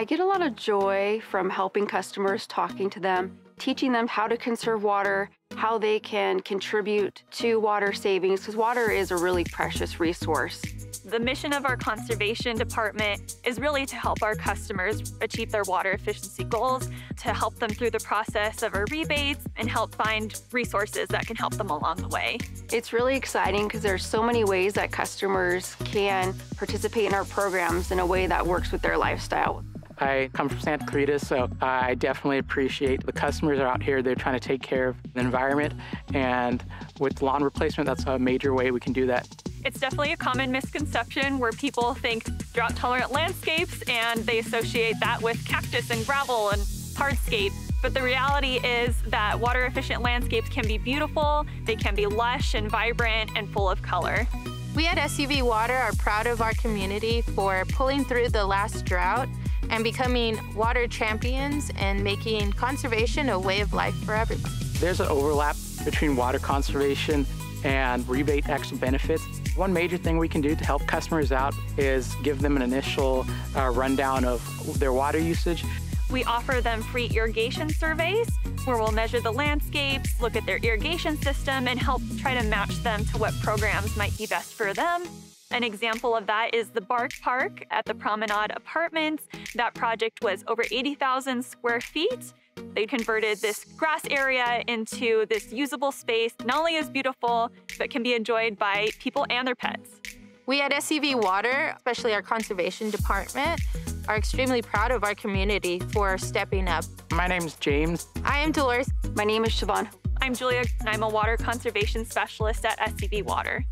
I get a lot of joy from helping customers, talking to them, teaching them how to conserve water, how they can contribute to water savings, because water is a really precious resource. The mission of our conservation department is really to help our customers achieve their water efficiency goals, to help them through the process of our rebates, and help find resources that can help them along the way. It's really exciting because there's so many ways that customers can participate in our programs in a way that works with their lifestyle. I come from Santa Clarita, so I definitely appreciate the customers are out here. They're trying to take care of the environment, and with lawn replacement, that's a major way we can do that. It's definitely a common misconception where people think drought tolerant landscapes and they associate that with cactus and gravel and hardscape. But the reality is that water efficient landscapes can be beautiful, they can be lush and vibrant and full of color. We at SCV Water are proud of our community for pulling through the last drought and becoming water champions and making conservation a way of life for everyone. There's an overlap between water conservation and rebate extra benefits. One major thing we can do to help customers out is give them an initial uh, rundown of their water usage. We offer them free irrigation surveys where we'll measure the landscapes, look at their irrigation system, and help try to match them to what programs might be best for them. An example of that is the Bark Park at the Promenade Apartments. That project was over 80,000 square feet. They converted this grass area into this usable space, not only is beautiful, but can be enjoyed by people and their pets. We at SCV Water, especially our conservation department, are extremely proud of our community for stepping up. My name is James. I am Dolores. My name is Siobhan. I'm Julia, and I'm a water conservation specialist at SCV Water.